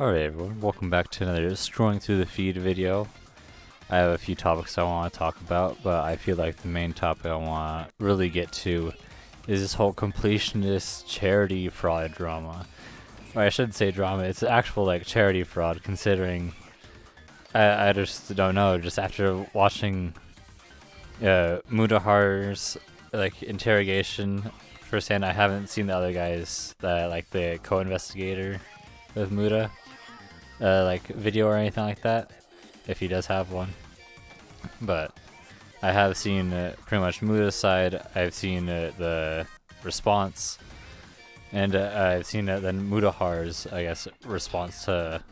Alright everyone, welcome back to another scrolling through the feed video. I have a few topics I want to talk about, but I feel like the main topic I want to really get to is this whole completionist charity fraud drama. Or I shouldn't say drama, it's actual like charity fraud considering I, I just don't know, just after watching uh, Mutahar's like interrogation firsthand, I haven't seen the other guys, that like the co-investigator with Muta, uh, like video or anything like that, if he does have one. But I have seen uh, pretty much Muta's side. I've seen uh, the response, and uh, I've seen uh, then Mutahar's, I guess, response to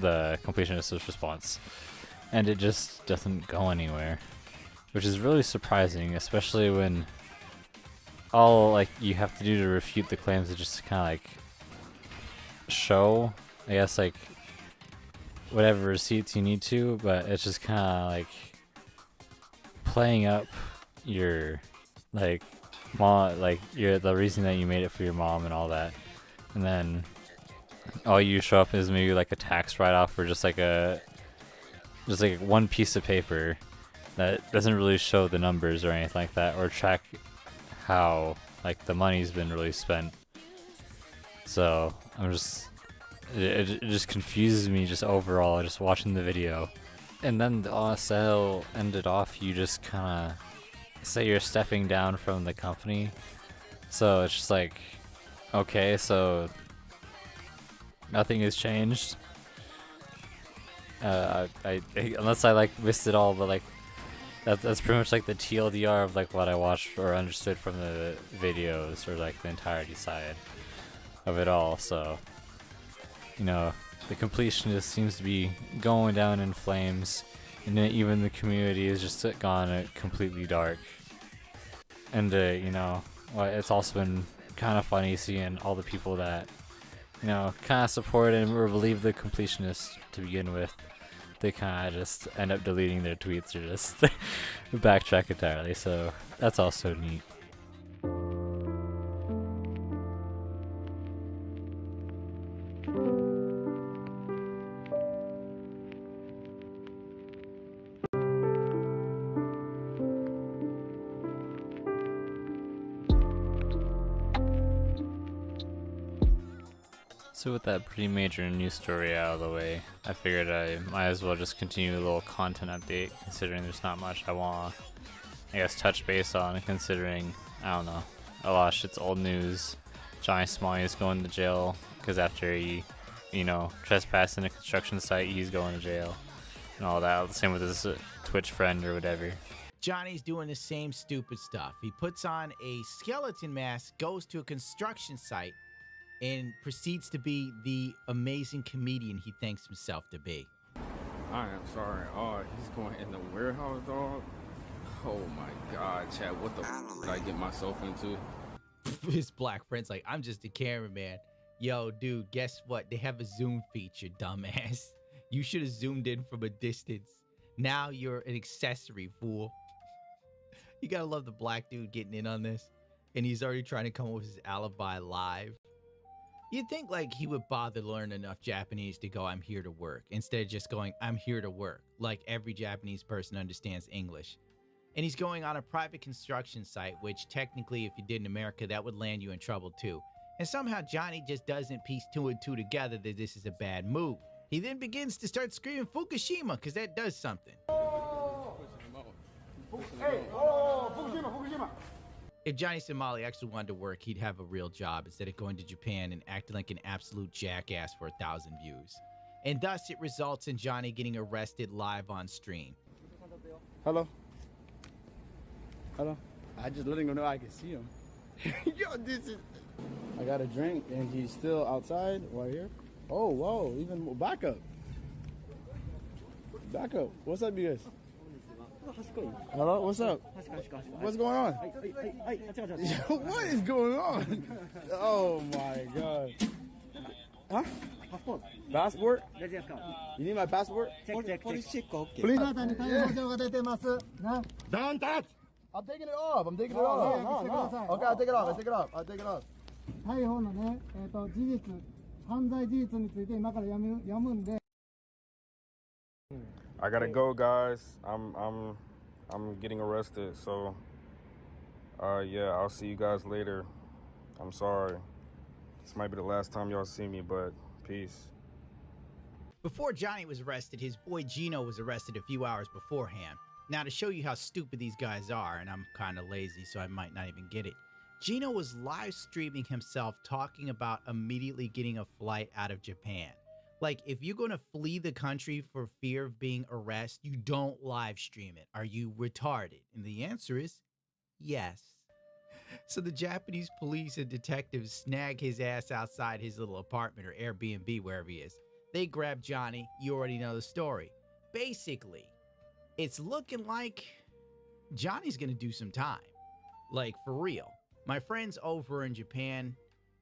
the completionist's response, and it just doesn't go anywhere, which is really surprising, especially when all like you have to do to refute the claims is just kind of like show, I guess, like whatever receipts you need to, but it's just kind of like playing up your like mom, like your the reason that you made it for your mom and all that, and then all you show up is maybe like a tax write-off or just like a just like one piece of paper that doesn't really show the numbers or anything like that or track how like the money's been really spent. So I'm just it, it just confuses me just overall just watching the video. And then the OSL ended off you just kind of say you're stepping down from the company. So it's just like okay, so nothing has changed. Uh, I, I, unless I like missed it all, but like that, that's pretty much like the TLDR of like what I watched or understood from the videos or like the entirety side of it all. So, you know, the completionist seems to be going down in flames, and even the community has just gone completely dark. And uh, you know, it's also been kind of funny seeing all the people that you know kind of supported or believe the completionist to begin with they kind of just end up deleting their tweets or just backtrack entirely. So that's also neat. So with that pretty major news story out of the way, I figured I might as well just continue a little content update, considering there's not much I want I guess, touch base on, considering, I don't know, a lot of shit's old news. Johnny Somali is going to jail, because after he, you know, trespassed in a construction site, he's going to jail, and all that. Same with his uh, Twitch friend or whatever. Johnny's doing the same stupid stuff. He puts on a skeleton mask, goes to a construction site, and proceeds to be the amazing comedian he thinks himself to be. I am sorry. Oh, he's going in the warehouse, dog. Oh my god, Chad, what the f did I get myself into? His black friend's like, I'm just a cameraman. Man. Yo, dude, guess what? They have a zoom feature, dumbass. You should have zoomed in from a distance. Now you're an accessory, fool. You gotta love the black dude getting in on this. And he's already trying to come up with his alibi live. You'd think like he would bother to learn enough Japanese to go, I'm here to work, instead of just going, I'm here to work, like every Japanese person understands English. And he's going on a private construction site, which technically, if you did in America, that would land you in trouble too. And somehow Johnny just doesn't piece two and two together that this is a bad move. He then begins to start screaming Fukushima, because that does something. Hey, oh, Fukushima, Fukushima. If Johnny Somali actually wanted to work, he'd have a real job instead of going to Japan and acting like an absolute jackass for a thousand views. And thus, it results in Johnny getting arrested live on stream. Hello. Hello. I just letting him know I can see him. Yo, this is. I got a drink and he's still outside right here. Oh, whoa, even more- back up. Back up. What's up, you guys? Hello, what's up? What's going on? what is going on? Oh my god. Huh? Passport? You need my passport? Please. Don't touch! I'm taking it off. I'm taking it off. Okay, I'll take it off. I'll take it off. I'll take it off. 逮捕のね、えー、と事実犯罪事実について今からやむやむんで I gotta go, guys. I'm I'm I'm getting arrested. So, uh, yeah, I'll see you guys later. I'm sorry. This might be the last time y'all see me, but peace. Before Johnny was arrested, his boy Gino was arrested a few hours beforehand. Now, to show you how stupid these guys are, and I'm kind of lazy, so I might not even get it, Gino was live streaming himself talking about immediately getting a flight out of Japan. Like, if you're going to flee the country for fear of being arrested, you don't live stream it. Are you retarded? And the answer is yes. So the Japanese police and detectives snag his ass outside his little apartment or Airbnb, wherever he is. They grab Johnny. You already know the story. Basically, it's looking like Johnny's going to do some time. Like, for real. My friends over in Japan,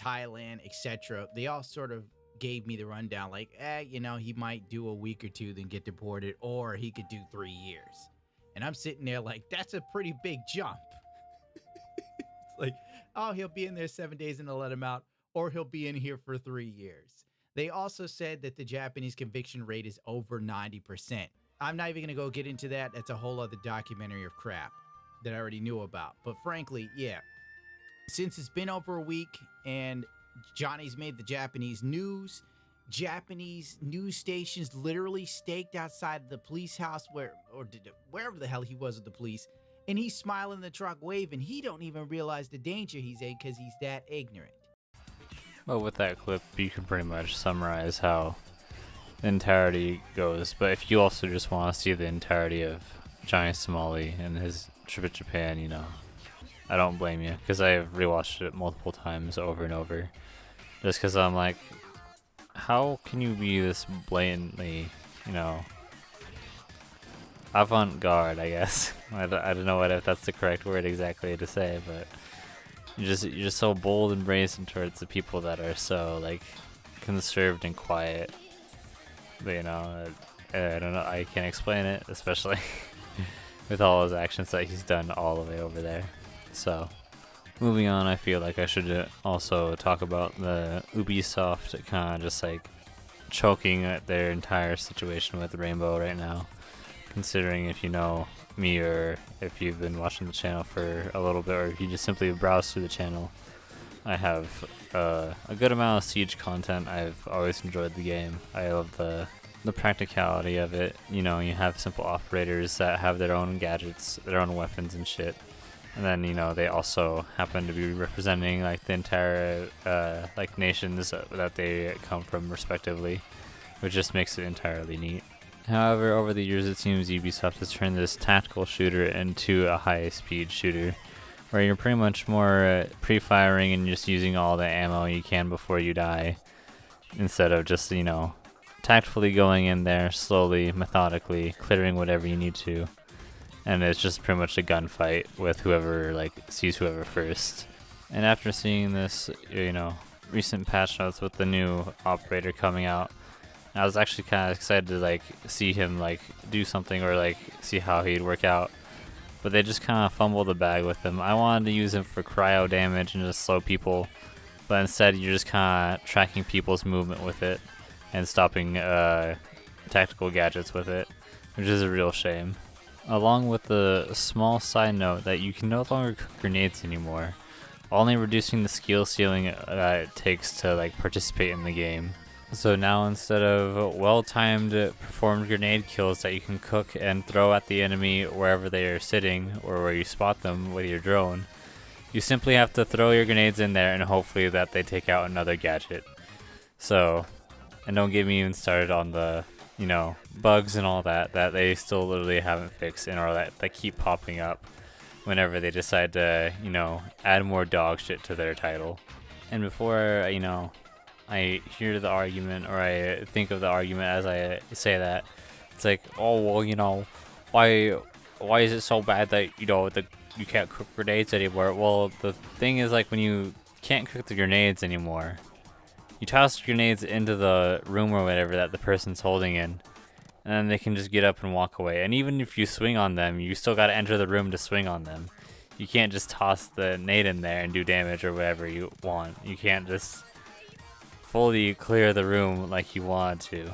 Thailand, etc., they all sort of gave me the rundown like, eh, you know, he might do a week or two, then get deported, or he could do three years. And I'm sitting there like, that's a pretty big jump. it's like, oh, he'll be in there seven days and they'll let him out, or he'll be in here for three years. They also said that the Japanese conviction rate is over 90%. I'm not even going to go get into that. That's a whole other documentary of crap that I already knew about. But frankly, yeah. Since it's been over a week and Johnny's made the Japanese news, Japanese news stations literally staked outside the police house where or did, wherever the hell he was with the police and he's smiling in the truck waving he don't even realize the danger he's in because he's that ignorant Well, with that clip, you can pretty much summarize how the entirety goes. But if you also just want to see the entirety of Johnny Somali and his trip to Japan, you know, I don't blame you because I've rewatched it multiple times over and over. Just because I'm like, how can you be this blatantly, you know, avant-garde? I guess I don't, I don't know what if that's the correct word exactly to say, but you're just you're just so bold and brazen towards the people that are so like conserved and quiet. But, you know, uh, I don't know. I can't explain it, especially with all his actions that he's done all the way over there. So, moving on, I feel like I should uh, also talk about the Ubisoft kind of just like choking at their entire situation with Rainbow right now. Considering if you know me or if you've been watching the channel for a little bit or if you just simply browse through the channel, I have uh, a good amount of Siege content. I've always enjoyed the game. I love the the practicality of it. You know, you have simple operators that have their own gadgets, their own weapons and shit. And then, you know, they also happen to be representing like the entire uh, like nations that they come from respectively, which just makes it entirely neat. However, over the years it seems Ubisoft has turned this tactical shooter into a high-speed shooter, where you're pretty much more uh, pre-firing and just using all the ammo you can before you die, instead of just, you know, tactfully going in there slowly, methodically, clearing whatever you need to. And it's just pretty much a gunfight with whoever like sees whoever first. And after seeing this, you know, recent patch notes with the new operator coming out, I was actually kind of excited to like see him like do something or like see how he'd work out. But they just kind of fumbled the bag with him. I wanted to use him for cryo damage and just slow people, but instead you're just kind of tracking people's movement with it and stopping uh, tactical gadgets with it, which is a real shame. Along with the small side note that you can no longer cook grenades anymore, only reducing the skill ceiling uh, that it takes to like participate in the game. So now instead of well-timed performed grenade kills that you can cook and throw at the enemy wherever they are sitting or where you spot them with your drone, you simply have to throw your grenades in there and hopefully that they take out another gadget. So, and don't get me even started on the, you know, bugs and all that that they still literally haven't fixed and or that, that keep popping up whenever they decide to, you know, add more dog shit to their title. And before, uh, you know, I hear the argument or I think of the argument as I say that, it's like, oh well, you know, why why is it so bad that you know the you can't cook grenades anymore? Well, the thing is like when you can't cook the grenades anymore, you toss grenades into the room or whatever that the person's holding in, and then they can just get up and walk away. And even if you swing on them, you still got to enter the room to swing on them. You can't just toss the nade in there and do damage or whatever you want. You can't just fully clear the room like you want to.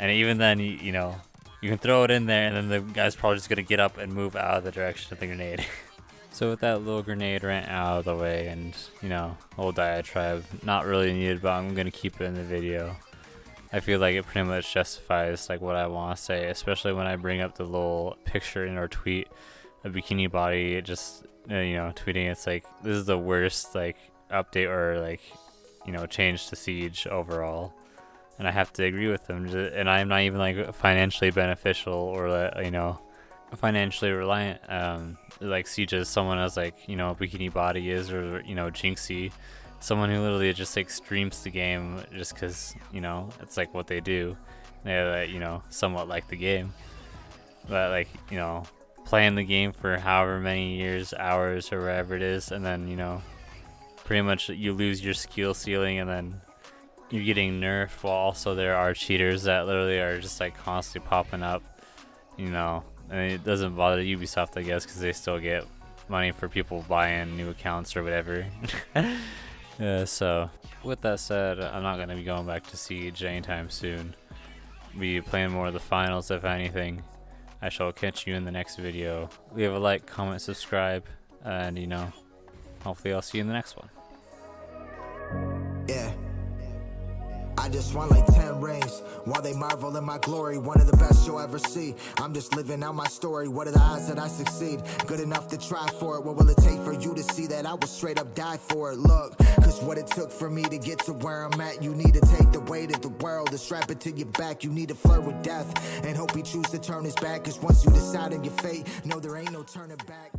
And even then, you, you know, you can throw it in there and then the guy's probably just to get up and move out of the direction of the grenade. so with that little grenade rant out of the way and, you know, whole diatribe, not really needed, but I'm going to keep it in the video. I feel like it pretty much justifies like what I want to say, especially when I bring up the little picture in our tweet, a Bikini Bodhi, just, uh, you know, tweeting it's like, this is the worst, like, update or, like, you know, change to Siege overall and I have to agree with them. And I'm not even like financially beneficial or you know financially reliant. Um, like Siege is someone as like you know Bikini Bodhi is or you know Jynxzi, someone who literally just like streams the game just because you know it's like what they do. They uh, you know somewhat like the game, but like you know playing the game for however many years, hours, or whatever it is, and then you know pretty much you lose your skill ceiling and then you're getting nerfed while also there are cheaters that literally are just like constantly popping up you know and it doesn't bother ubisoft i guess because they still get money for people buying new accounts or whatever. Yeah so with that said i'm not going to be going back to siege anytime soon. Be playing more of the finals if anything. I shall catch you in the next video. Leave a like comment subscribe and you know hopefully i'll see you in the next one I just want like 10 rings while they marvel in my glory. One of the best you'll ever see. I'm just living out my story. What are the odds that I succeed? Good enough to try for it. What will it take for you to see that I will straight up die for it? Look, cause what it took for me to get to where I'm at, you need to take the weight of the world and strap it to your back. You need to flirt with death and hope he choose to turn his back. Cause once you decide on your fate, no, there ain't no turning back.